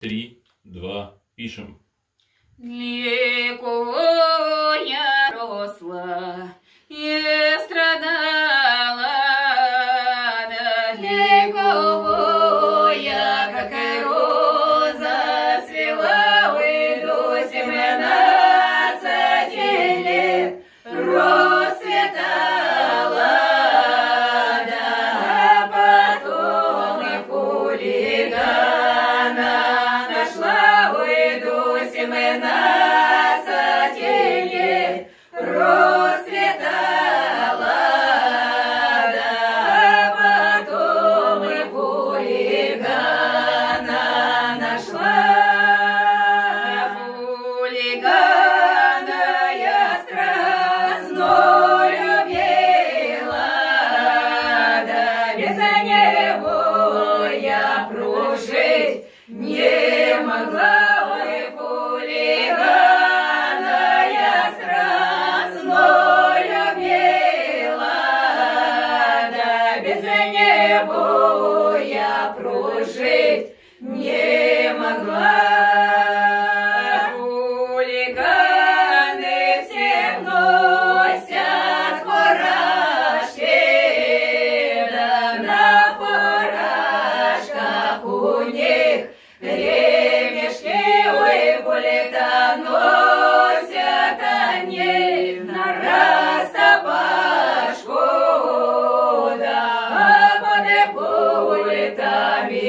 три, два, пишем. Никого я росла и страдала, да Не могла бы хулиганая страстную била, да без него я прожить не могла. полета носят они на распашку, да а под пультами.